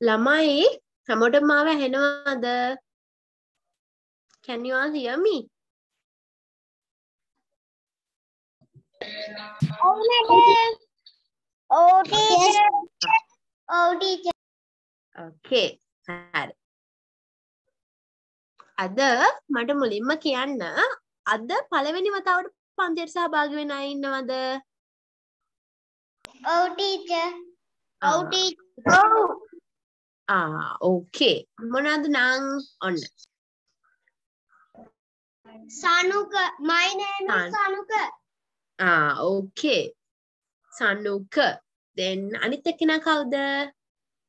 ළමයි හැමෝටම මාව ඇහෙනවද? Can you all hear me? ඔව් මැඩම්. ඔව් ටීචර්. ඔව් ටීචර්. Okay. හරි. අද මට මුලින්ම කියන්න අද පළවෙනි වතාවට පන්තියට සහභාගී වෙන අය ඉන්නවද? ඔව් ටීචර්. ඔව්. ටීචර්. ඕකේ මොනවද නං ඔන්න සනුක. my name is සන්- සනුක. ආ ඕකේ සනුක then අනිත් එක්කෙනා කවුද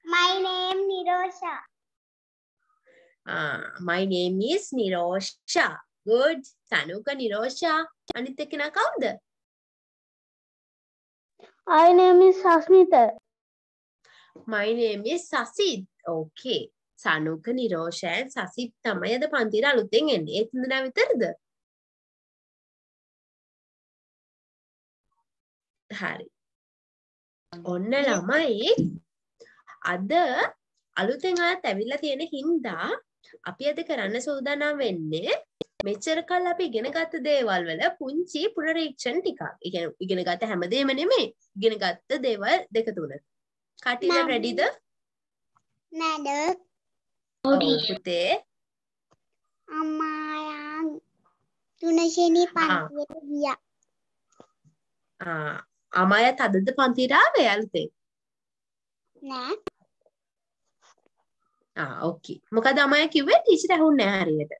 my name නිරෝෂා. ආ my name is Nirosha good Sanuka Nirosha අනිත් එක්කෙනා කවුද my name is සස්මිත. My name is සසිත් ඕකේ සනුක නිරෝෂයන් සසිත් තමයි අද පන්තිර අලුතෙන් එන්නේ ඒ තුන්දෙනා විතරද හරි ඔන්න ළමයි අද අලුතෙන් අයත් ඇවිල්ලා තියෙන හින්දා අපි අද කරන්න සූදානම් වෙන්නේ මෙච්චර කල් අපි ඉගෙන ගත්ත දේවල් වල පුංචි පුනරීක්ෂණ ටිකක්. ඉගෙන ගත්ත හැමදේම නෙමෙයි. ඉගෙන ගත්ත දේවල් දෙක තුන. කටිල මම- රෙඩිද? මැඩම්. පුතේ. අම්මා තුනශෙනි. පන්තියට ගියා. ආ අමයත් අදද පන්තිට ආවේ අලුතෙන්. නෑ. ආ ඕකේ. මොකද අමය කිව්වේ ටීචර් ඇහුන්නේ නැහැ හරියට.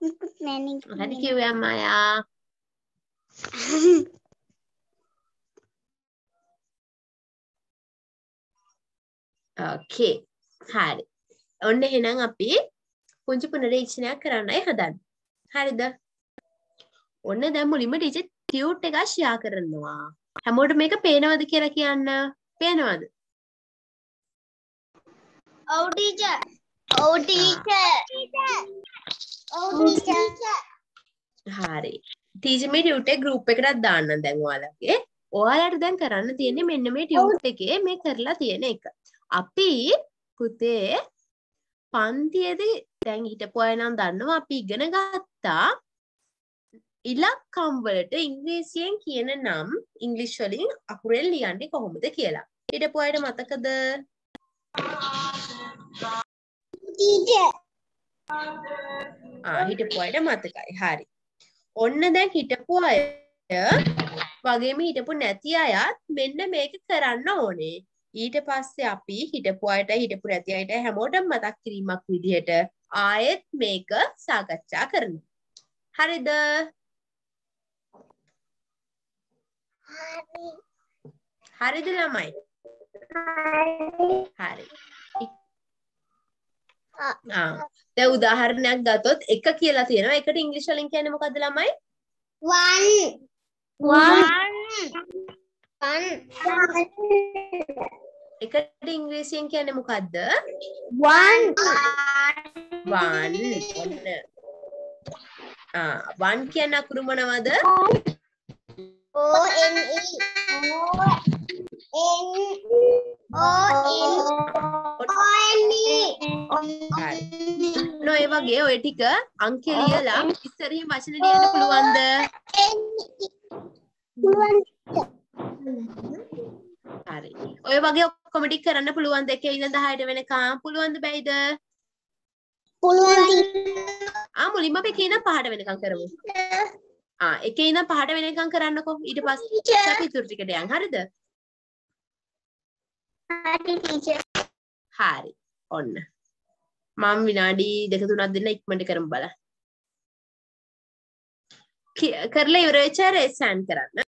හරි කිව්වේ අම්මයා. ඕකේ. හරි. ඔන්න එහෙනම් අපි පුංචි පුනරීක්ෂණයක් කරන්නයි හදන්නේ. හරිද? ඔන්න දැන් මුලින්ම ටීචර් කියුට් එකක් ෂෙයා කරනවා. හැමෝටම මේක පේනවද කියලා කියන්න. පේනවද? ඔව් ටීචර්. ඔව් ටීචර්. ඔව් ටීචර්. හරි. ටීචර් මේ ටියුට් එක ගෲප් එකටත් දාන්නම් දැන් ඔයාලගේ. ඔයාලට දැන් කරන්න තියෙන්නේ මෙන්න මේ ටියුට් එකේ මේ කරලා තියෙන එක. අපි පුතේ පන්තියේදී දැන් හිටපු අය නම් දන්නවා අපි ඉගෙන ගත්තා ඉලක්කම් වලට ඉංග්‍රීසියෙන් කියන නම් ඉංග්ලිෂ් වලින් අකුරෙන් ලියන්නේ කොහොමද කියලා. හිටපු අයට මතකද? ටීචර්. ආ හිටපු අයට මතකයි. හරි. ඔන්න දැන් හිටපු අය වගේම හිටපු නැති අයත් මෙන්න මේක කරන්න ඕනේ. ඊට පස්සේ අපි හිටපු අයට හිටපු නැති අයට හැමෝටම මතක් කිරීමක් විදිහට ආයෙත් මේක සාකච්ඡා කරනවා. හරිද? හරි. හරිද ළමයි? හරි. ආ. දැන් උදාහරණයක් ගත්තොත් එක කියලා තියෙනවා. ඒකට ඉංග්‍රීසි වලින් කියන්නේ මොකද්ද ළමයි? 1 1 fun. එකට ඉංග්‍රීසියෙන් කියන්නේ මොකද්ද? One. One. ආ one කියන අකුරු මොනවද o n e. O n ඔන්න ඒ වගේ ඔය ටික අංක ලියලා ඉස්සරහින් වචන ලියන්න පුළුවන්ද? පුළුවන්. හරි. ඔය වගේ ඔක්කොම ටික කරන්න පුළුවන්ද? එකේ ඉඳන් 10ට වෙනකම් පුළුවන්ද බැයිද? පුළුවන් ආ මුලින්ම අපි ඉඳන් 5ට වෙනකම් කරමු. ආ එකේ ඉඳන් 5ට වෙනකම් කරන්නකෝ. ඊට පස්සේ අපි ඉතුරු ටිකට යන්. හරිද? ටීචර් හරි. ඔන්න. මම විනාඩි දෙක තුනක් දෙන්න ඉක්මනට කරමු බලන්න. කරලා ඉවර වෙච්ච අය රේස් හෑන්ඩ් කරන්න.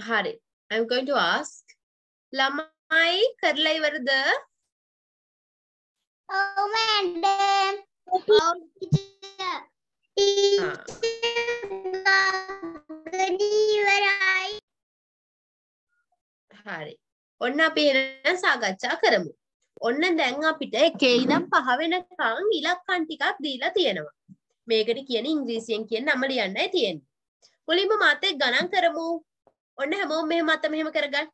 හරි I'm going to ask ළමයි කරලා ඉවරද madam. Oh, teacher. Teacher. ඉවරයි. හරි ඔන්න අපි එහෙනම් සාකච්ඡා කරමු ඔන්න දැන් අපිට එකේ ඉඳන් පහ වෙනකන් ඉලක්කම් ටිකක් දීලා තියෙනවා මේකට කියන ඉංග්‍රීසියෙන් කියන නම ලියන්නයි තියෙන්නේ මුලින්ම මාත් එක්ක ගණන් කරමු ඔන්න හැමෝම මෙහෙම මත මෙහෙම කරගන්න.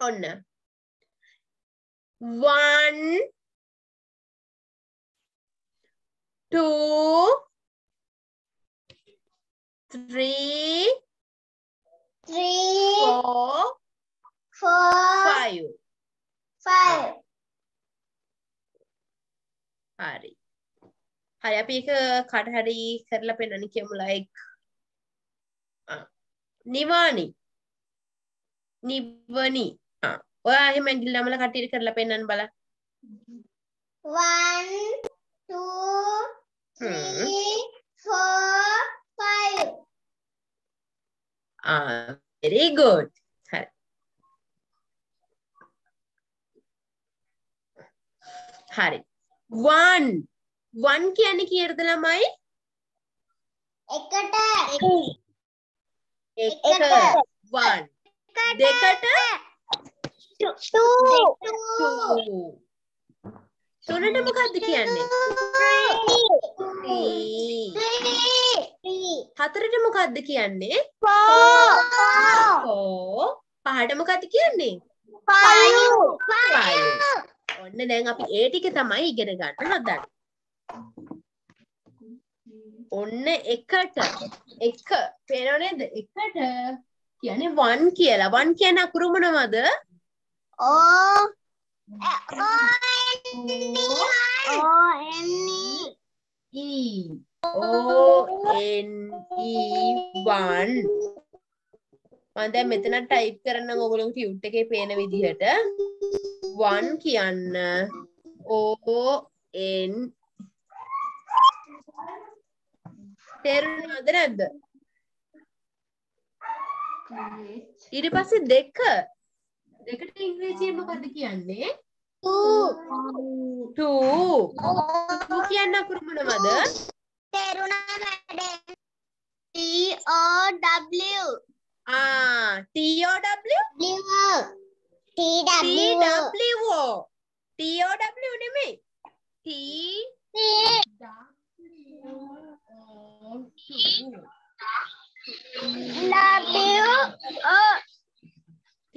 ඔන්න. One two three Three, four four, five. five. හරි හරි අපි එක කට හරි කරලා පෙන්නන්න කියමු like නිවානි නිවනි ඔයා එහෙම ඇඟිල්ල නමලා කට්ටියට කරලා පෙන්නන්න බලන්න One, two, three, four, five. Ah, very good. හරි. හරි. One. One කියන්නේ කීයටද ළමයි? එකට. එකට. One. දෙකට? තුනට මොකද්ද කියන්නේ? හතරට මොකද්ද කියන්නේ? පහට මොකද්ද කියන්නේ? five. Five ඔන්න දැන් අපි ඒ ටික තමයි ඉගෙන ගන්න හදන්නේ. ඔන්න එකට එක පේනව නේද? එකට කියන්නේ 1 කියලා. 1 කියන අකුරු මොනවද? O O N E E O N E 1 මම දැන් මෙතන ටයිප් කරනම් ඔයගොල්ලෝ ටියුට් එකේ පේන විදිහට. 1 කියන්න. O N. තේරුණාද නැද්ද? ඊට පස්සේ දෙක. දෙකට ඉංග්‍රීසියෙන් මොකද්ද කියන්නේ? two. 2 2 කියන්න අකුරු මොනවද? තේරුණා මැඩම්. T O W. ආ T O W? T T W W O. T O W නෙමෙයි T W O 2 W O T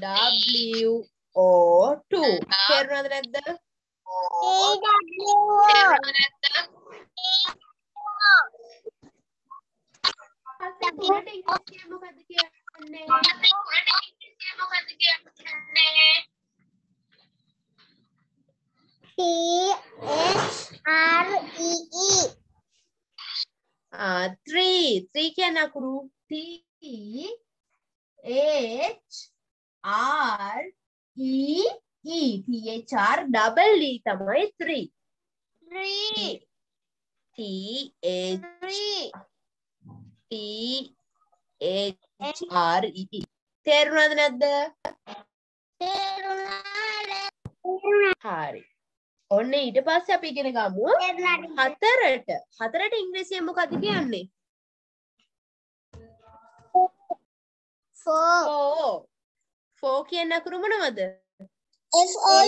W O. 2 තේරුණාද නැද්ද? T W පස්සේ තුනට ඉංග්‍රීසියෙන් මොකද්ද කියන්නේ? T H R E E. Uh, three. Three क्या ना करूँ? T H R E E. T H R double E तमाई three. Three. T H. Three. T H R E E තේරුණාද නැද්ද? තේරුණාද හරි. ඔන්න ඊට පස්සේ අපි ඉගෙන ගමු හතරට. හතරට ඉංග්‍රීසියෙන් මොකක්ද කියන්නේ? 4. 4 කියන අකුරු මොනවද? F O.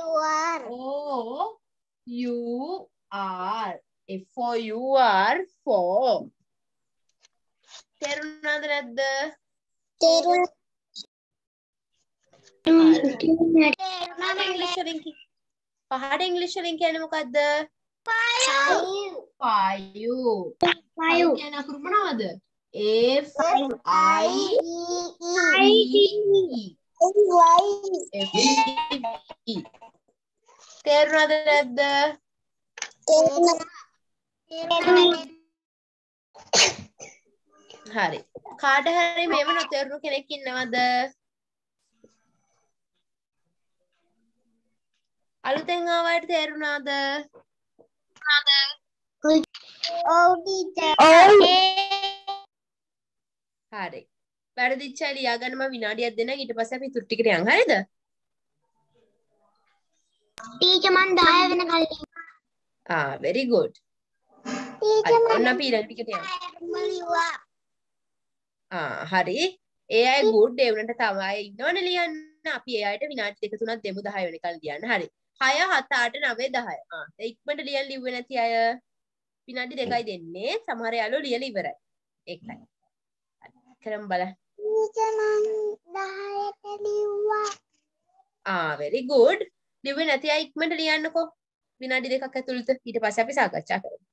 U R O U R F O U R four තේරුණාද නැද්ද? තේරුණා පහට ඉංග්‍රීසි වලින් කියන්නේ මොකද්ද? five five. five කියන අකුරු මොනවද? F I I E E තේරුණාද නැද්ද? හරි. කාට හරි මේව නොතේරුණු කෙනෙක් ඉන්නවද? අලුතෙන් ආවට තේරුණාද? ඔව් ටීචර් හරි. වැරදිච්ච අය ලියා ගන්න මම විනාඩියක් දෙන්න. ඊට පස්සේ අපි ඉතුරු ටිකට යන්. හරිද? ටීචර් මන් 10 වෙනකල් ආ very good. ටීචර් මන් ඔන්න අපි ඊළඟ ටිකට යමු හරි. ඒ අය good ඒ වුණාට තව අය ඉන්නවනේ ලියන්න. අපි ඒ අයට විනාඩි දෙක තුනක් දෙමු 10 වෙනකල් ලියන්න. හරි. 6 7 8 9 10 ආ දැන් ඉක්මනට ලියන්න ලිව්වේ නැති අය විනාඩි දෙකයි දෙන්නේ. සමහර යාළුවෝ ලියලා ඉවරයි. ඒකයි. කරමු ටීචර් මන් 10ට ලිව්වා නැති අය ඉක්මනට ලියන්නකෝ. විනාඩි දෙකක් ඇතුළත. ඊට පස්සේ අපි සාකච්ඡා කරමු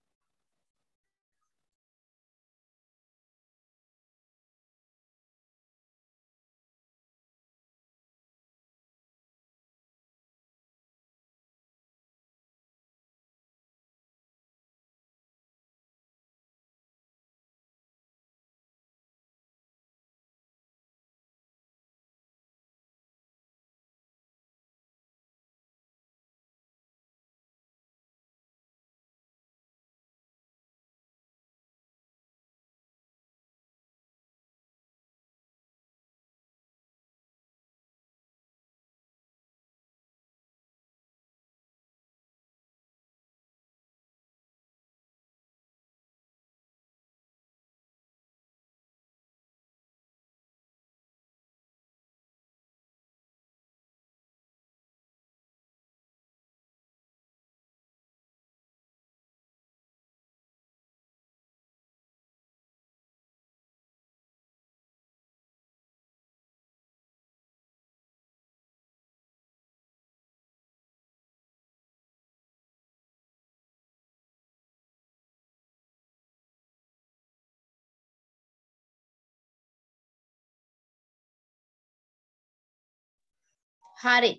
හරි.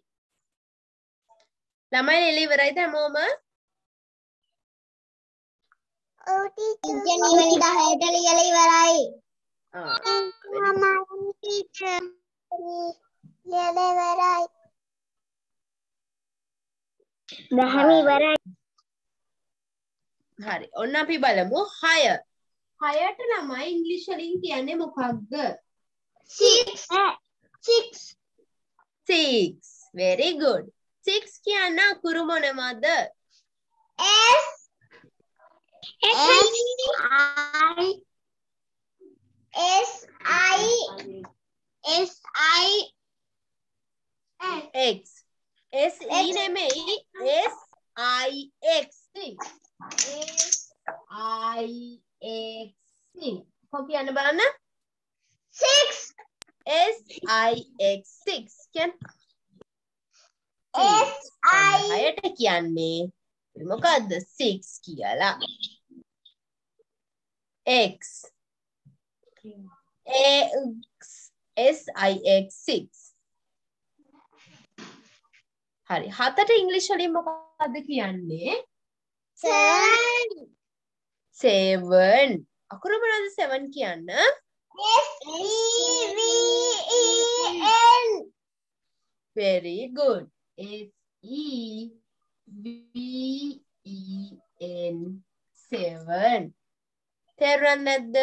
ළමයි ලියලා ඉවරයිද හැමෝම ඔව් ටීචර් නිවැරදි 10ට ලියලා ඉවරයි. ආ. මම ටීචර් ලියලා ඉවරයි. 10ම ඉවරයි. හරි. ඔන්න අපි බලමු. 6 6ට ළමයි ඉංග්‍රීසි වලින් කියන්නේ මොකක්ද? 6 6 6 very good. 6 කියන්න අකුරු මොනවද S S I S I S I x. S e නෙමෙයි s i x. S i x කො කියන්න බලන්න. 6 s i x 6 කියන්න S I හයට කියන්නේ මොකක්ද 6 කියලා? X. X. S i x 6 හරි. හතට ඉංග්‍රීසි වලින් මොකක්ද කියන්නේ? 7 7 අකුරු මොනවද 7 කියන්න S E V E N. Very good. S e v e n. 7 තේරුණාද නැද්ද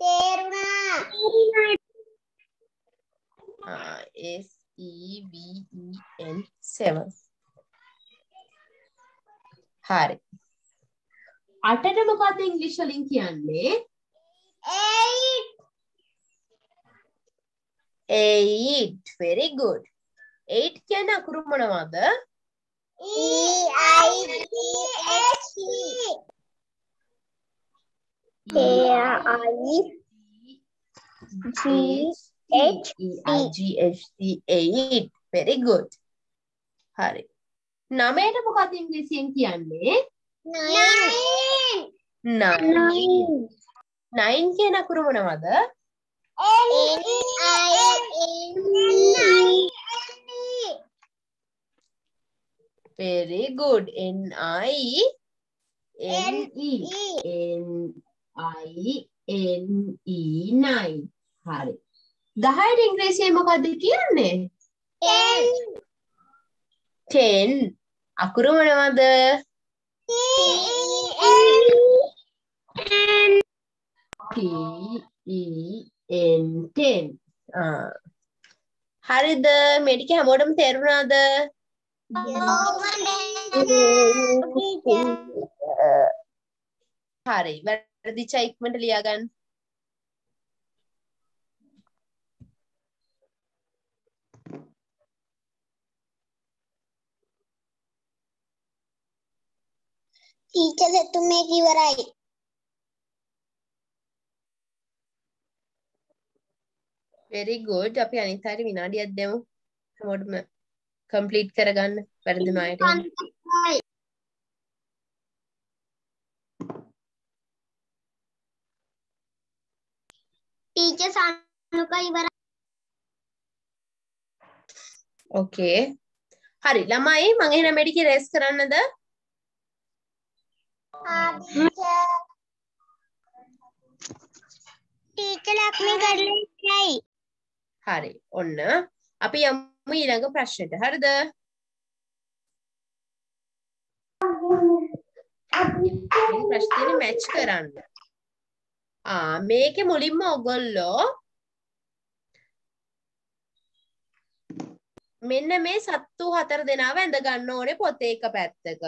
තේරුණා ආ s e v e n. 7 හරි අටට මොකක්ද ඉංග්‍රීසි වලින් කියන්නේ 8 8 very good. 8 කියන්නේ අකුරු මොනවද? E I T H E H G H T 8 very good. හරි. නමයට මොකක්ද ඉංග්‍රීසියෙන් කියන්නේ? 9 9 9 කියන අකුරු මොනවද N I N very good. N I N E. N I N E. 9 හරි. 10ට ඉංග්‍රීසියෙන් මොකක්ද කියන්නේ? Ten. 10 අකුරු මොනවද T E N. 10 ආ හරිද? මේ ටික හැමෝටම තේරුණාද? හරි. වැරදිච්ච ඉක්මනට ලියාගන්න. ටීචර් එතුම මේක ඉවරයි. Very good. අපි අනිත් අයට විනාඩියක් දෙමු. හැමෝටම කම්ප්ලීට් කරගන්න. වැරදින අයට ටීචර් සනුක ඉවරයි. ඕකේ හරි. ළමයි මං එහෙනම් මෙඩික රෙස් කරන්නද? ටීචර්. ලක්ෂ්මී කරලා ඉවරයි. හරි. ඔන්න. අපි යමු ඊළඟ ප්‍රශ්නෙට. හරිද? ඊළඟ ප්‍රශ්නේ මැච් කරන්න. ආ මේකේ මුලින්ම ඔයගොල්ලෝ මෙන්න මේ සත්තු හතර දෙනාව ඇඳ ගන්න ඕනේ පොතේ එක පැත්තක.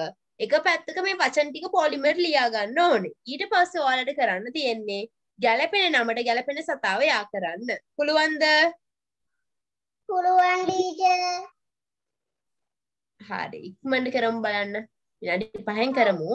එක පැත්තක මේ වචන ටික පොලිමර් ලියා ගන්න ඕනේ. ඊට පස්සේ ඔයාලට කරන්න තියෙන්නේ ගැලපෙන නමට ගැලපෙන සතාව යා කරන්න. පුළුවන්ද? පුළුවන් ටීචර්. හරි ඉක්මනට කරමු බලන්න. විනාඩි 5න් කරමු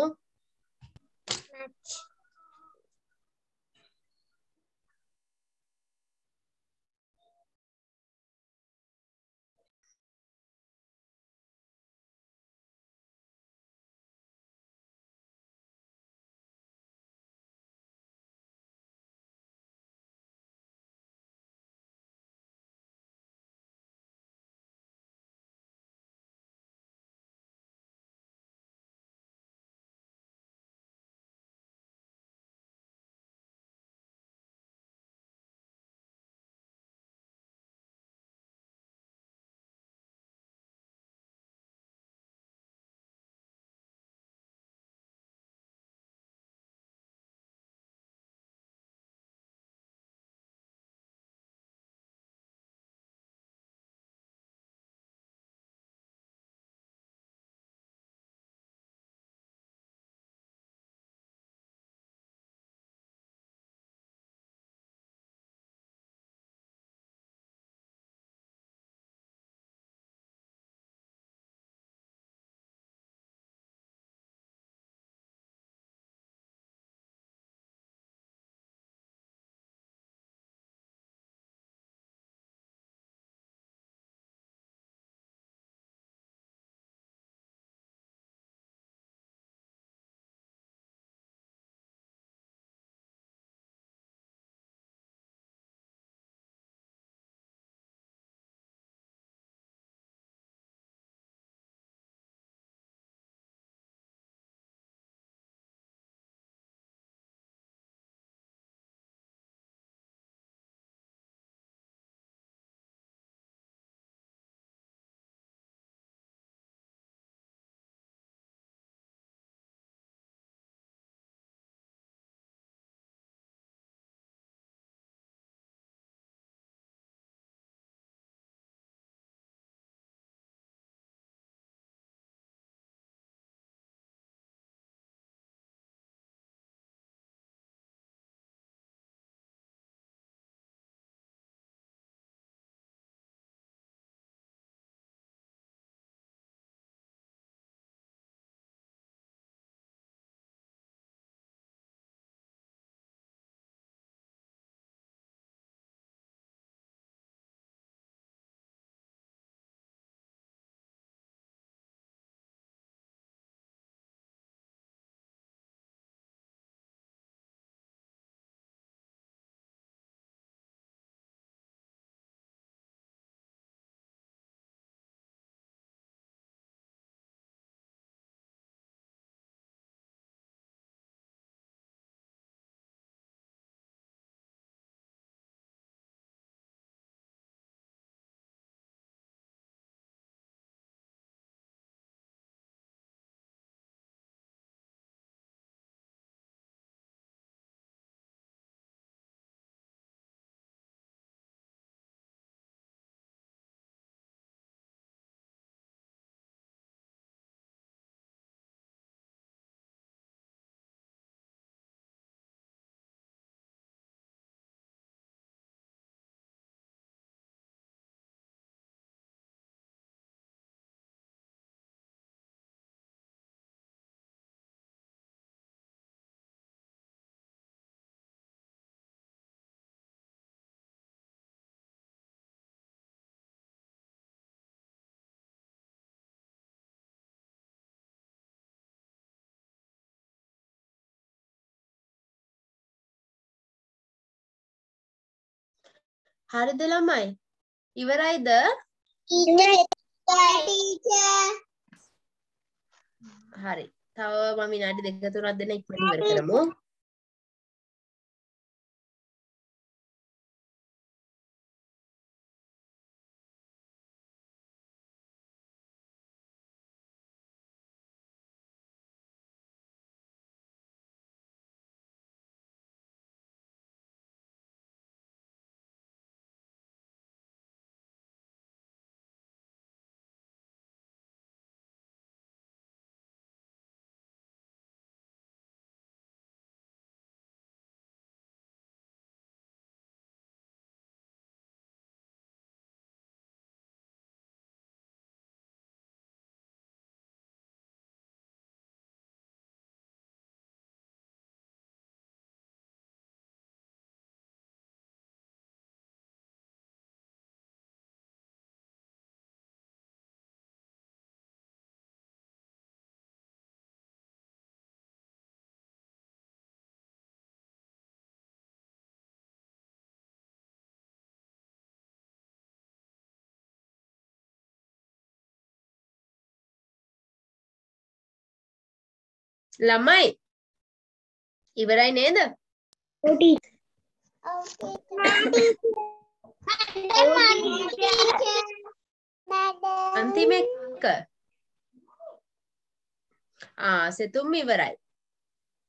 හරිද ළමයි? ඉවරයිද? හරි. තව මම විනාඩි දෙක තුනක් දෙන්න ඉක්මනට ඉවර කරමු ළමයි. ඉවරයි නේද? අන්තිම එක. ආ සෙතුම් ඉවරයි.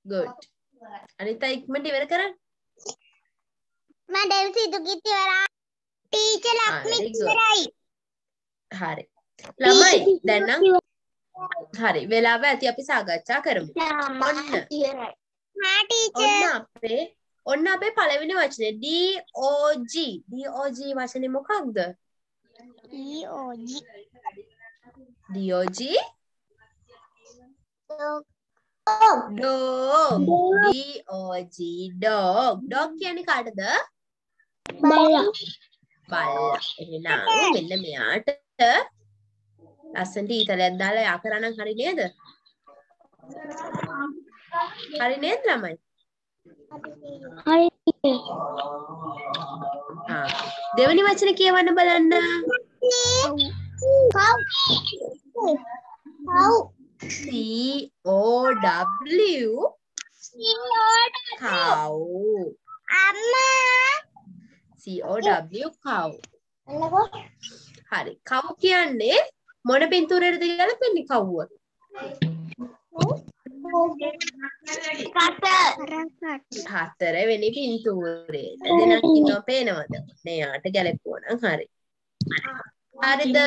ගුඩ් අනිතා ඉක්මනට ඉවර කරන්න. මඩල් සිදු teacher Ah, Lakshmi very good. ඉවරයි හරි. ළමයි දැන් නම් හරි වෙලාව ඇති අපි සාකච්ඡා කරමු. ඔන්න. ඔන්න අපේ ඔන්න අපේ පළවෙනි වචනේ DOG DOG වචනේ මොකක්ද? DOG ඔව් dog DOG dog dog කියන්නේ කාටද? බල්ලා. බල්ලා. එහෙනම් මෙන්න මෙයාට ලස්සනට ඊතලයක් දාලා යා කරනම් හරි නේද? හරි නේද ළමයි? හරි ආ. දෙවෙනි වචන කියවන්න බලන්න. කව් කව් C O W cow. අම්මා C O W. cow හරි. කව් කියන්නේ මොන පින්තූරයටද ගැලපෙන්නේ කව්ව කත හතරවෙනි පින්තූරේ දෙනක් ඉන්නවා පේනවද? මෙයාට ගැලපුවා නම් හරි. හරිද?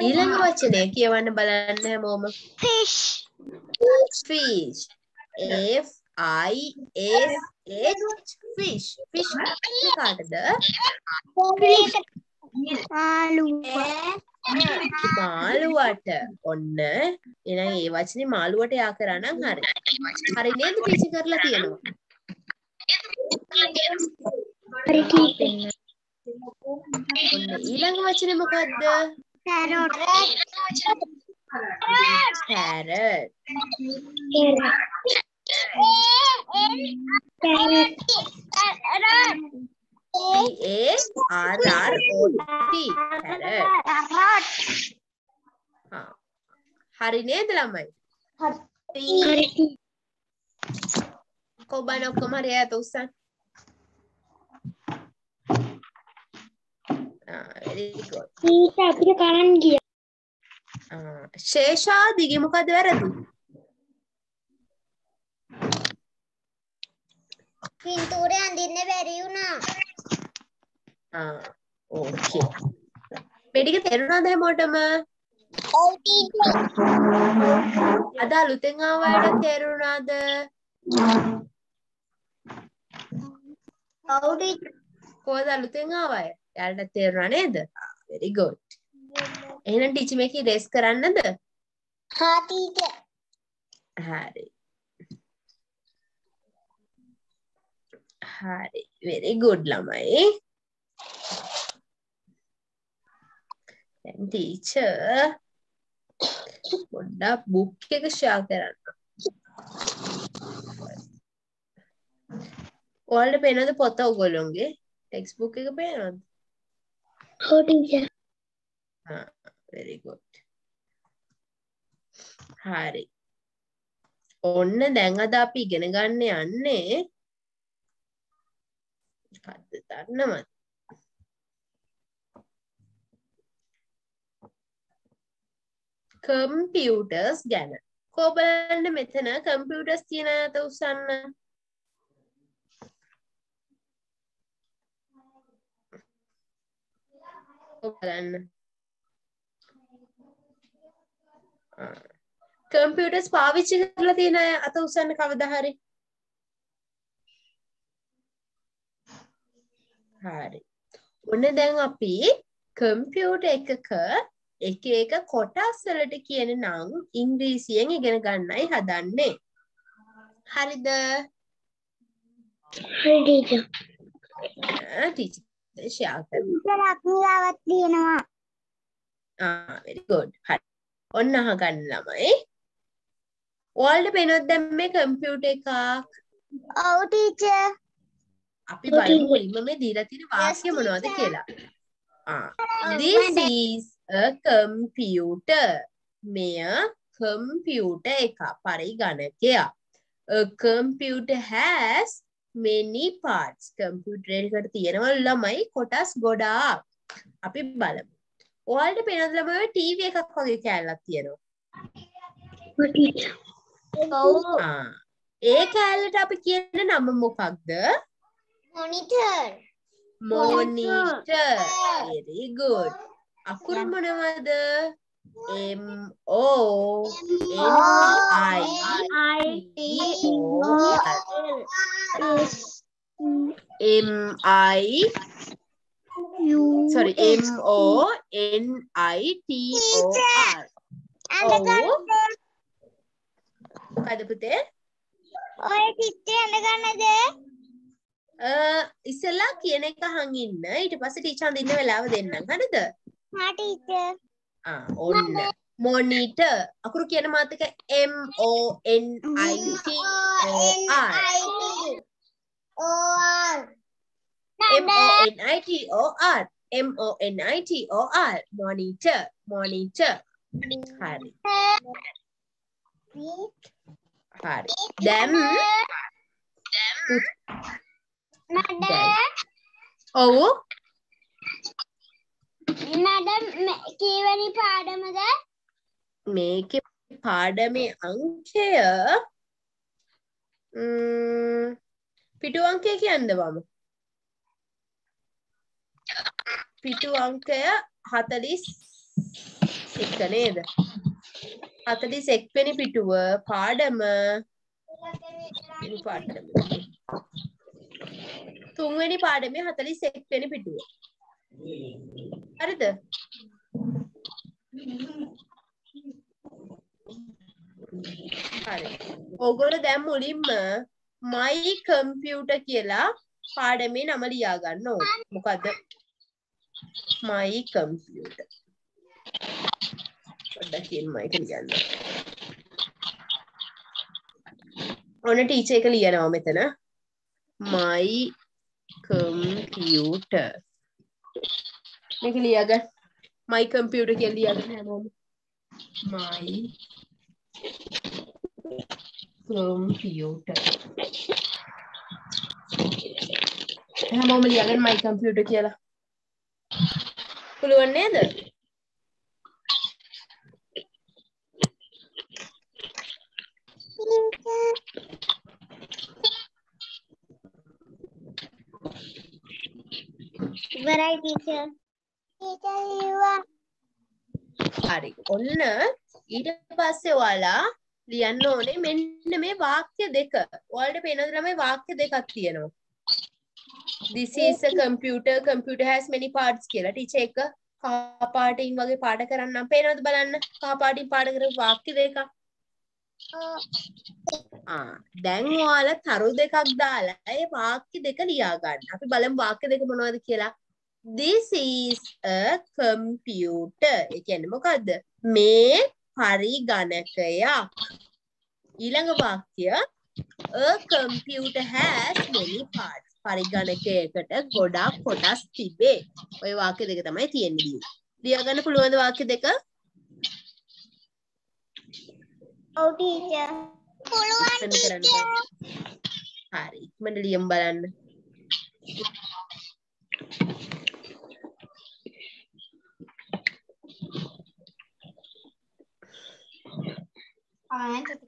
ඊළඟ වචනය කියවන්න බලන්න හැමෝම. Fish fish. F I S H fish. Fish කියන්නේ කාටද මාළුවට ඔන්න එහෙනම් ඒ වචනේ මාළුවට යා කරා නම් හරි හරි නේද පිචි කරලා තියෙනවා ඔන්න ඊළඟ වචනේ මොකද්ද carrot C A R R O T carrot හරි නේද ළමයි? කොබන ඔක්කොම හරි ඈත උස්සන් good. අපිට කරන්න ගිය. ශේෂා දිගි මොකද වැරදි පින්තූරේ අඳින්න බැරි වුණා. ආ ඕකේ මේ ටික තේරුණාද හැමෝටම? ඔව් ටීචර් අද අලුතෙන් ආව අයට තේරුණාද? ඔව් ටීචර් කොහොමද අලුතෙන් ආව අය? එයාලට තේරුණා නේද? Very good. එහෙනම් ටීචර් මේක ඉරේස් කරන්නද? හා ටීචර්. හරි හරි. Very good ළමයි. ටීචර් පොඩ්ඩක් බුක් එක ෂෙයා කරන්න. ඔයාලට පේනවද පොත ඔයගොල්ලොන්ගේ? ටෙක්ස්ට් බුක් එක පේනවද? ඔව් ටීචර් very good. හරි. ඔන්න දැන් අද අපි ඉගෙන ගන්න යන්නේ මොකද්ද දන්නවද කම්පියුටර්ස් ගැන. කෝබලන්න මෙතන කම්පියුටර්ස් තියෙන අත උසන්න බලන්න කම්පියුටර්ස් පාවිච්චි කරලා තියෙන අය අත උසන්න කවදා හරි. හරි. ඔන්න දැන් අපි කම්පියුටර් එකක එක එක කොටස් වලට කියන නම් ඉංග්‍රීසියෙන් ඉගෙන ගන්නයි හදන්නේ. හරිද? හරි ටීචර් ෂෙයා තියෙනවා ආ very good. හරි. ඔන්න අහගන්න ළමයි. ඔයාලට පේනොත් දැන් මේ කම්පියුටර් එකක්? ඔව් ටීචර් අපි බලමු මුලින්ම මේ දීලා තියෙන වාක්‍ය මොනවද කියලා. ආ this is a computer. මෙය කම්පියුටර් එකක් පරිගණකයක්. A computer has many parts. Computer එකකට තියෙනවා ළමයි කොටස් ගොඩාක්. අපි බලමු. ඔයාලට පේනවද ළමයි ටීවී එකක් වගේ කෑල්ලක් තියෙනවා. ඔව් ආ ඒ කෑල්ලට අපි කියන නම මොකක්ද? Monitor monitor. Very good. අකුරු මොනවද M O N I. T O R M I. Sorry M O N I T O R. මොකද පුතේ ඔය ටිකේ අඳගන්නද අ ඉස්සෙල්ලා කියන එක අහන් ඉන්න ඊට පස්සේ ටීචර් අඳින්න වෙලාව දෙන්නම් හරිද හා ටීචර් ආ ඔන්න මොනිටර් අකුරු කියන මාත් එක M O N I T O R or M O N I T O R M O N I T O R monitor monitor හරි හරි දැන් නඩ ඔව් නඩ කීවැනි පාඩමද මේකේ පාඩමේ අංකය ම්ම්, පිටු අංකය කියන්නද මම පිටු අංකය හතලිස් එක නේද හතලිස් එක්වෙනි පිටුව පාඩම පාඩම තුන්වෙනි පාඩමේ හතලිස් එක්වෙනි පිටුව හරිද හරි ඔගොල්ලෝ දැන් මුලින්ම මයි කම්පියුටර් කියලා පාඩමේ නම ලියා ගන්න ඕනේ. මොකද්ද? මයි කම්පියුටර්. පොඩ්ඩකින් මයික ලියන්න. ඔන්න ටීචර් එක ලියනවා මෙතන. මයි කම්පියුටර්. මේක ලියාගන්න. මයි කම්පියුටර් කියලා ලියාගන්න හැමෝම. මයි computer. හැමෝම ලියගන්න මයි කම්පියුටර් කියලා. පුළුවන් නේද? ඉවරයි ටීචර් ටීචර් ලිව්වා හරි. ඔන්න ඊට පස්සේ ඔයාලා ලියන්න ඕනේ මෙන්න මේ වාක්‍ය දෙක. ඔයාලට පේනවද ළමයි වාක්‍ය දෙකක් තියෙනවා. This is a computer. Computer has many parts කියලා. ටීචර් එක කහ පාටින් වගේ පාඩ කරන්නම්. පේනවද බලන්න? කහ පාටින් පාඩ කරපු වාක්‍ය දෙකක්. ආ දැන් ඔයාලා තරු දෙකක් දාලා ඒ වාක්‍ය දෙක ලියා ගන්න. අපි බලමු වාක්‍ය දෙක මොනවද කියලා. This is a computer. ඒ කියන්නේ මොකද්ද? මේ පරිගණකයක්. ඊළඟ වාක්‍ය a computer has many parts පරිගණකයකට ගොඩාක් කොටස් තිබේ ඔය වාක්‍ය දෙක තමයි තියෙන්නේ ලියාගන්න පුළුවන්ද වාක්‍ය දෙක ඔව් ටීචර් පුළුවන්. ටීචර් හරි ඉක්මනට ලියමු බලන්න Fine. That's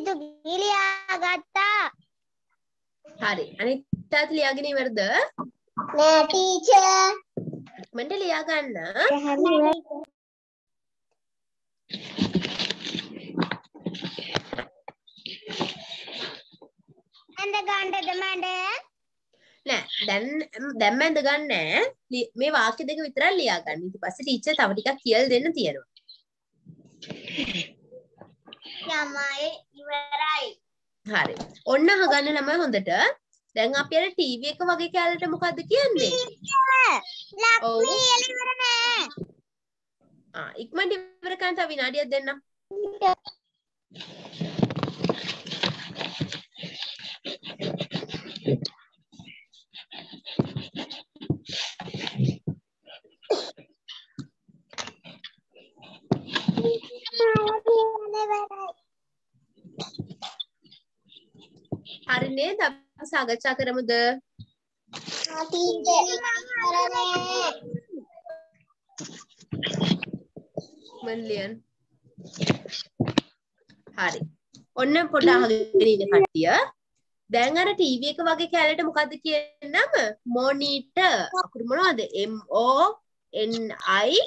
සිදු ගිලියා ගත්තා හරි. අනිත් තාත් ලියාගෙන ඉවරද? නෑ ටීචර් ඉක්මනට ලියා ගන්න ඇඳ ගන්නද මඩ නෑ. දැන් දැම්ම ඇඳ ගන්න. මේ වාක්‍ය දෙක විතරක් ලියා ගන්න. ඊට පස්සේ ටීචර් තව ටිකක් කියලා දෙන්න තියෙනවා. යමයි ඉවරයි හරි. ඔන්න අහගන්න ළමයි හොඳට. දැන් අපි අර ටීවී එක වගේ කැලලට මොකද්ද කියන්නේ? ඔව්. ලක්ෂ්මී එළිවර නෑ ආ ඉක්මනට ඉවර කරන්න තව විනාඩියක් දෙන්නම්. හරි නේද? අපි සාකච්ඡා කරමුද? මල්ලියන්. හරි. ඔන්න පොඩ අහගෙන ඉන්න කට්ටිය. දැන් අර ටීවී එක වගේ කැලලට මොකද්ද කියන්නම? මොනිටර්. අකුරු මොනවද? M O N I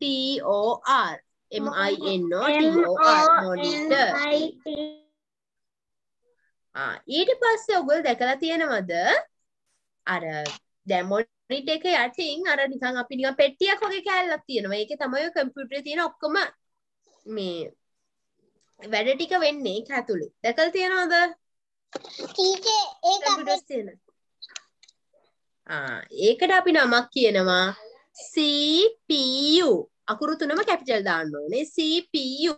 T O R. M I N O T O R. Monitor. ඊට පස්සේ ඔයගොල්ලෝ දැකලා තියෙනවද අර දැන් මොනිටර් එක යටින් අර නිකන් අපි නිකන් පෙට්ටියක් වගේ කෑල්ලක් තියෙනවා. ඒකේ තමයි ඔය කම්පියුටරේ තියෙන ඔක්කොම මේ වැඩ ටික වෙන්නේ ඒක ඇතුලේ. දැකලා තියෙනවද? ටීචර් ඒක කම්පියුටර්ස් තියෙන. ආ ඒකට අපි නමක් කියනවා CPU. අකුරු තුනම කැපිටල් දාන්න ඕනේ. CPU.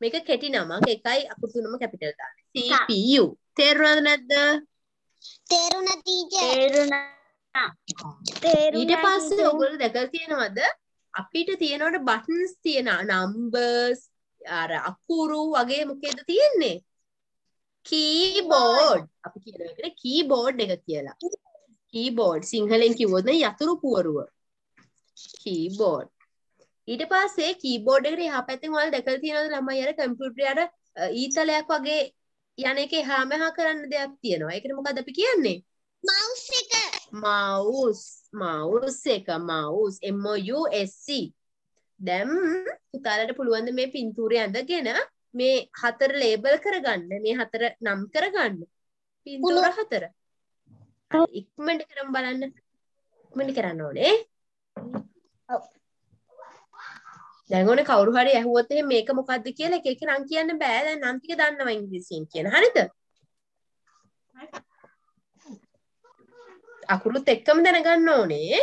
මේක කෙටි නමක්. එකයි අකුරු තුනම කැපිටල් දාන්න. CPU. තේරුණාද නැද්ද? තේරුණා ටීචර් තේරුණා ඊට පස්සේ ඔයගොල්ලෝ දැකලා තියෙනවද? අපිට තියෙනවට බටන්ස් තියෙන නම්බර්ස් අර අකුරු වගේ මොකේද තියෙන්නේ? කීබෝඩ් අපි කියන එකට කීබෝඩ් එක කියලා. කීබෝඩ් සිංහලෙන් කිව්වොත් නම් යතුරු පුවරුව. කීබෝඩ් ඊට පස්සේ කීබෝඩ් එකට එහා පැත්තෙන් ඔයාලා දැකලා තියෙනවද ළමයි අර කම්පියුටරේ අර ඊතලයක් වගේ යන එක එහා මෙහා කරන්න දෙයක් තියෙනවා. ඒකට මොකද අපි කියන්නේ? මවුස් එක. මවුස්. මවුස් එක. මවුස්. MOUSC දැම් පුතාලට පුළුවන්ද මේ පින්තූරය ඇඳගෙන මේ හතර ලේබල් කරගන්න? මේ හතර නම් කරගන්න? පින්තූර හතර. ඉක්මට කරම් බලන්න. ඉක්මට කරන්න ඕනේ. ඔව්. දැන් ඕනේ කවුරු හරි ඇහුවොත් මේක මොකද්ද කියලා එක එක නම් කියන්න බෑ. දැන් නම් ටික දන්නවා ඉංග්‍රීසියෙන් කියන. හරිද? අකුරුත් එක්කම දැනගන්න ඕනේ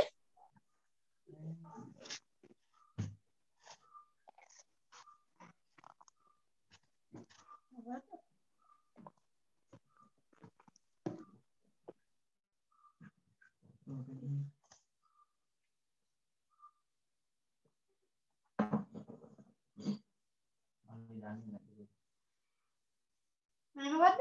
මේ මොකද්ද?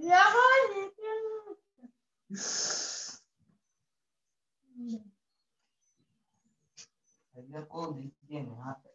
Yeah, I को दीजिए यहाँ पे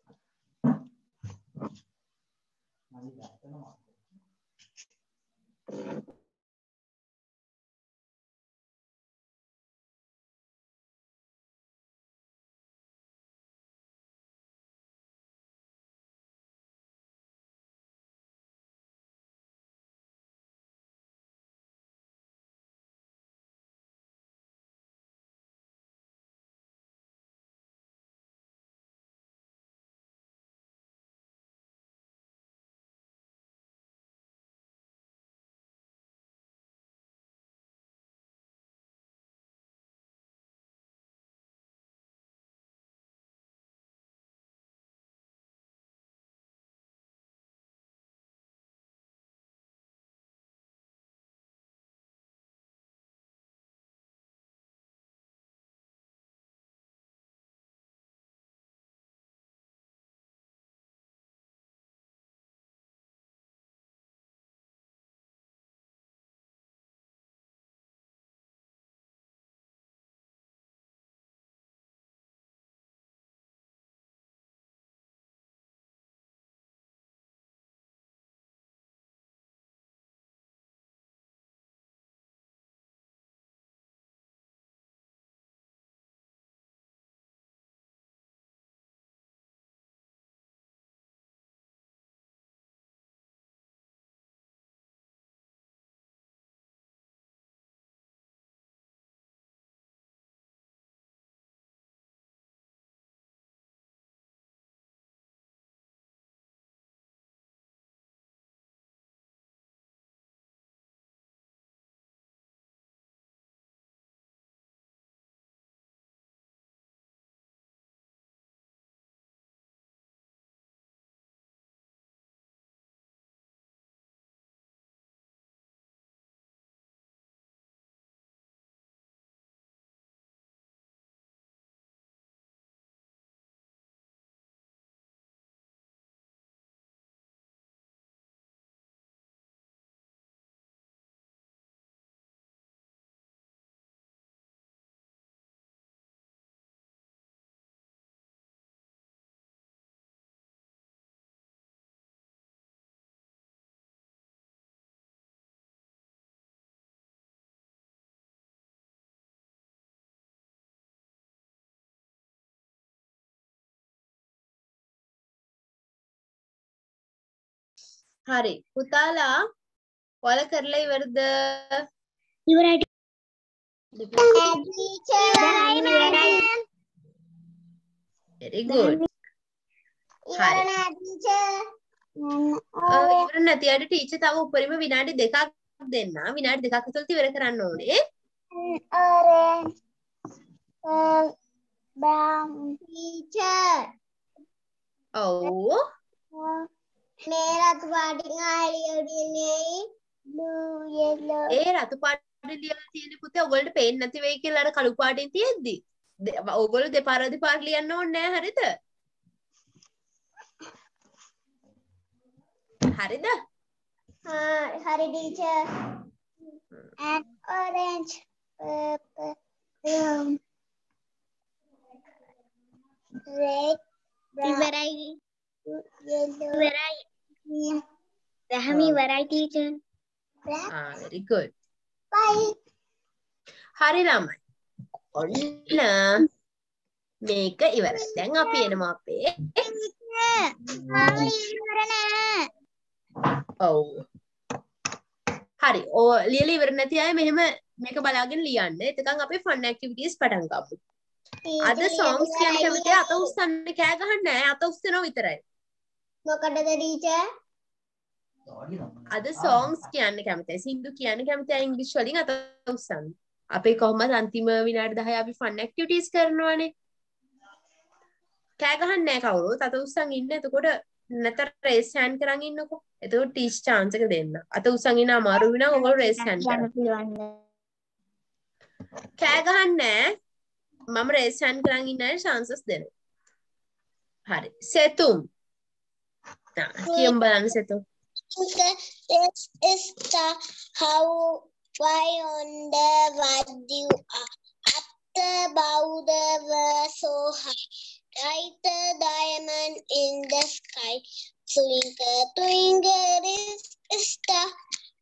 හරි. පුතාලා ඔයාලා කරලා ඉවරද? ඉවරයි. Very good. ඉවර නෑ ටීචර් ඉවර නැති අයට ටීචර් තව උපරිම විනාඩි දෙකක් දෙන්න. විනාඩි දෙකක් ඇතුළත ඉවර කරන්න ඕනේ. orange uh, brown teacher. ඔව් මේ රතු පාටින් ආලියෝඩියනේ blue yellow. ඒ රතු පාට ලියලා තියෙන පුතේ ඔයගොල්ලන්ට පේන්නේ නැති වෙයි කියලා අර කළු පාටින් තියෙද්දි. ඔයගොල්ලෝ දෙපාර දෙපාර ලියන්න ඕනේ නෑ හරිද? හරිද? හරි teacher and orange purple brown. Red ඉවරයි. Yellow ඉවරයි රහම ඉවරයි teacher ආ very good. Bye. හරි ළමයි. ඔන්න මේක ඉවරයි දැන් අපි එනවා අපේ මම ඉවර නෑ ඔව්. හරි. ඕ ලියලා ඉවර නැති අය මෙහෙම මේක බලාගෙන ලියන්න. එතකන් අපි ෆන් ඇක්ටිවිටීස් පටන් ගමු. අද සෝංස් කියන්න කැමති අත උස්සන්න කෑ ගහන්න නෑ අත උස්සනවා විතරයි. මොකටද ටීචර් අද සෝංස් කියන්න කැමතියි සින්දු කියන්න කැමතියි ඉංග්‍රීසි වලින් අත උස්සන්න අපි කොහොමද අන්තිම විනාඩි 10 අපි ෆන් ඇක්ටිවිටීස් කරනවානේ කෑ ගහන්න නෑ කවුරුත් අත උස්සන් ඉන්න එතකොට නැතර රේස් හෑන්ඩ් කරන් ඉන්නකෝ එතකොට ටීච් chance එක දෙන්න අත උස්සන් ඉන්න අමාරු වෙනවා ඔයගොල්ලෝ රේස් හෑන්ඩ් කරන්න කෑ ගහන්න මම රේස් හෑන්ඩ් කරන් ඉන්න අය chances දෙනවා හරි සෙතුම් කියමු බලන්න Sethum this is the how why on the are. up the bow the were so high. Right the diamond in the sky. Twinkle, twinkle is, is the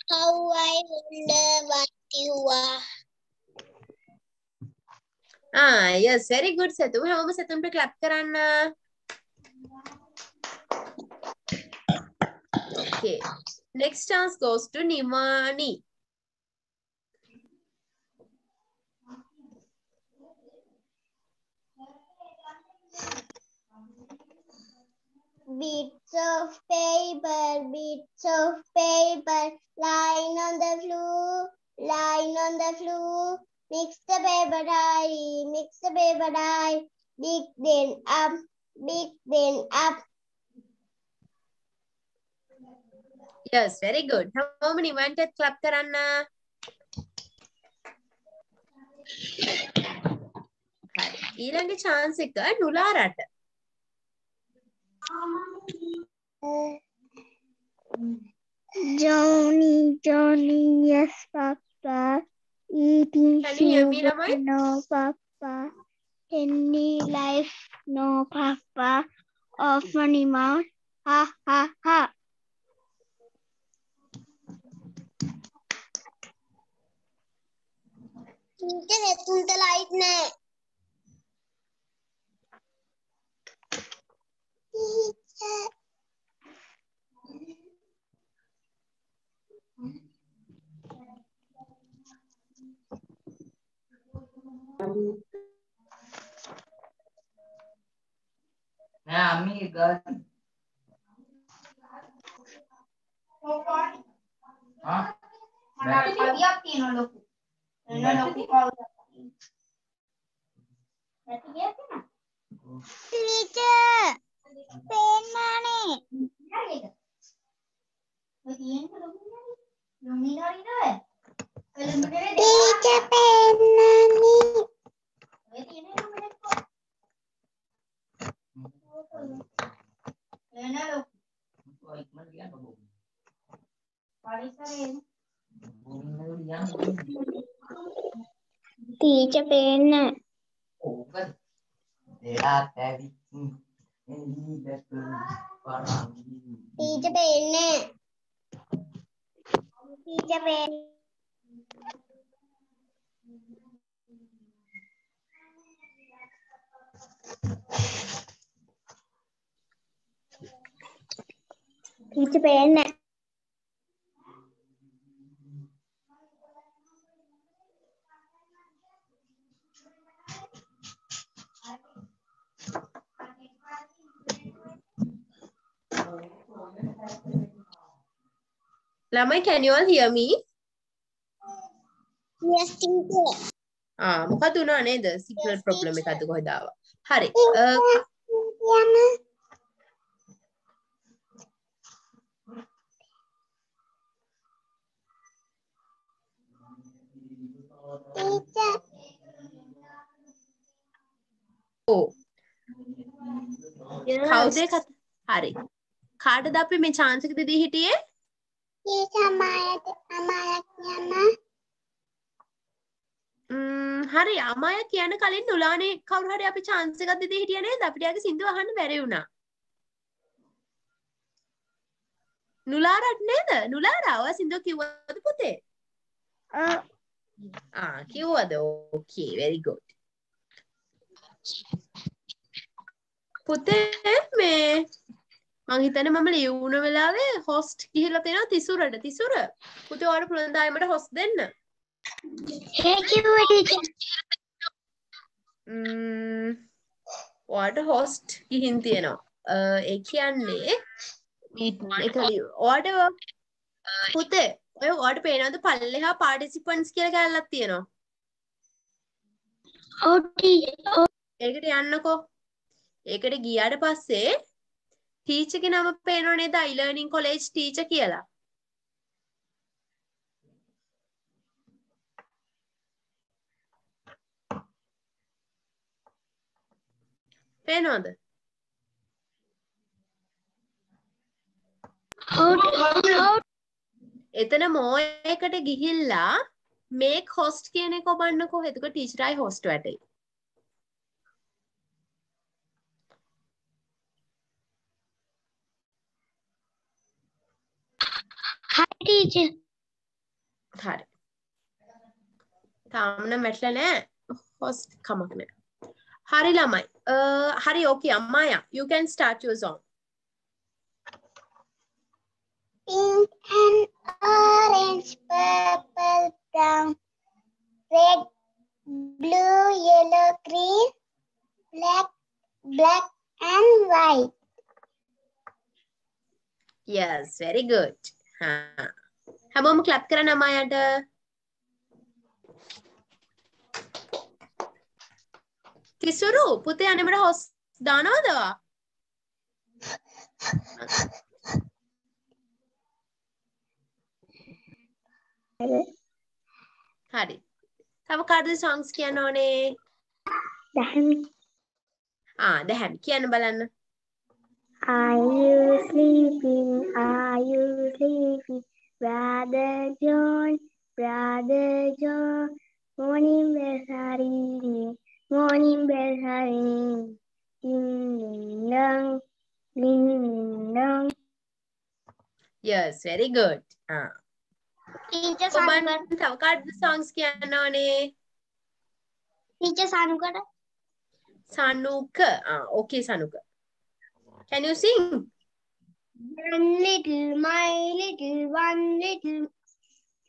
how I wonder what you are. Ah, yes, very good, Setu. How was Setu to clap? Karana okay next chance goes to Nimani Bits of paper, bits of paper, lying on the floor, lying on the floor. Mix the paper die, mix the paper die. Big then up, big then up. yes very good හැමෝම නිවන්ට clap කරන්න හරි ඊළඟ chance එක නුලාරට Johnny, Johnny, yes, Papa. Eating Can you hear me, sugar, Ramai? no, Papa. Any life, no, Papa. Of funny mouth, ha, ha, ha. Teacher, තුන්ට light නෑ. Teacher. නෑ අම්මි ගාති ආ මට කවියක් තියෙනවා ලොකු. එන ලොකු කවුද? නැති ගියද නේද? Teacher. පේන්නනේ. හරි ඒක. ඔය තියෙන්නේ ලොකු නේද? ලුමිනාරි නේද? එළඹුනේ Teacher පේන්නනේ. ඔය තියෙන්නේ ලුමිනාරි කො. එන ලොකු ඔය ඉක්මනට කියන්න බෝ පරිසරයේ බොන්න යන්න Teacher පේන්න. ඕක දෙලා පැවිත් එළිදක පරංගි Teacher පේන්නේ. Teacher පේන්නේ. Teacher පේන්නේ. ළමයි can you all hear me? Yes, teacher. ආ මොකද වුණා නේද? සිග්නල් ප්‍රොබ්ලම් එකක්ද කොහෙද ආවා? හරි. කවුද? හරි. කාටද අපි මේ chance එක දෙදී හිටියේ teacher අමායට අමායක් යන ම්ම්, හරි. අමය කියන කලින් නුලානේ කවුරු හරි අපි chance එකක් දෙදී හිටියේ නේද? අපිට යාගේ සින්දුව අහන්න බැරි වුණා. නුලාරට නේද? නුලාරා ඔයා සින්දුව කිව්වද පුතේ? ආ. කිව්වද? ඕකේ very good. පුතේ මේ මං හිතන්නේ මම ලියවුන වෙලාවේ හොස්ට් ගිහිල්ලා තියෙනවා තිසුරට. තිසුර පුතේ ඔයාලට පුළුවන් ද ආයෙමට හොස්ට් දෙන්න. ඔයාට හොස්ට් ගිහින් තියෙනවා. අ, ඒ කියන්නේ ඔයාට පුතේ ඔය ඔයාට පේනවද පල්ලෙහා පාටිසිපන්ට්ස් කියලා කැලලක් තියෙනවා? ඒකට යන්නකෝ. ඒකට ගියාට පස්සේ ටීචර්ගේ නම පේනව නේද? iLearning College ටීචර් කියලා. පේනවද? oh එතන මෝ එකට ගිහිල්ලා මේක් හොස්ට් කියන එක ඔබන්නකෝ. එතකොට ටීචර්යි හොස්ට් වැටේ. हरी जी हरी थामने मेटलेने first kamakne hari lamai uh, hari okay ammaya you can start your song. Pink and orange purple brown red blue yellow green black black and white. Yes very good. හැමෝම ක්ලැප් කරන්න අම්මායාට. තිසුරු පුතේ අනෙමට හොස් දානවද? හරි. තව කාටද songs කියන්න ඕනේ? ආ දැන් කියන්න බලන්න. Are you sleeping? Are you sleeping? Brother John, Brother John, morning bells are ringing, morning bells are ringing. Ding ding dong, ding ding dong. Yes, very good. ආ. Teacher ඔබන් තව කාටද songs කියන්න ඕනේ? teacher Sanukara. සනුක. ආ okay Sanuka. Can you sing? One little, my little, one little,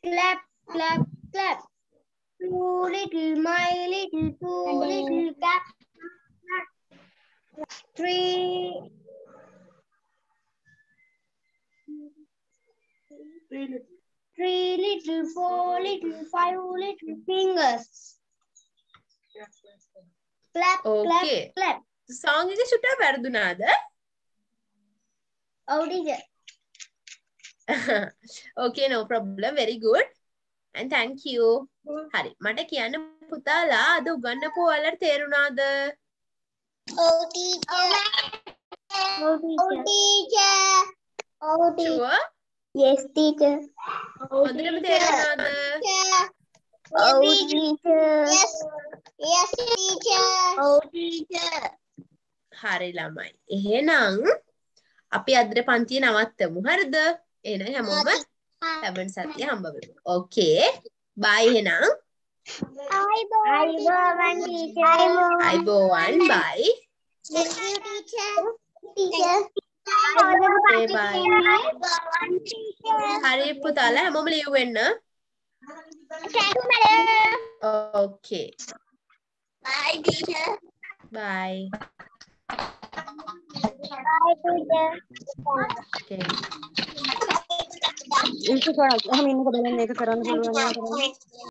clap, clap, clap. Two little, my little, two little, clap, clap. clap. Three. Three little, four little, five little fingers. Clap, okay. clap, clap. Song is a shooter, Vardunada. Oh, teacher. okay no problem very good and thank you හරි මට කියන්න පුතාලා අද උගන්නපු ඔයාලට තේරුණාද teacher. Oh, teacher. Oh, teacher. sure Yes, teacher. හොඳටම තේරුණාද Oh, teacher. Yes. Yes, teacher. Oh, teacher. හරි ළමයි එහෙනම් අපි අදට පන්තිය නවත්තමු. හරිද? එහෙනම් හැමෝම ලබන සතිය හම්බ වෙමු okay. Bye එහෙනම්. Hi, Bowan teacher. අයිබෝවන් bye. Thank you, teacher. Teacher. Okay, bye. හරි පුතාලා හැමෝම ලියවෙන්න Thank you, madam. okay Bye, teacher. bye ඒක කරා. එහෙනම් මේක බලන්න මේක කරන්න පුළුවන් නම් කරන්න.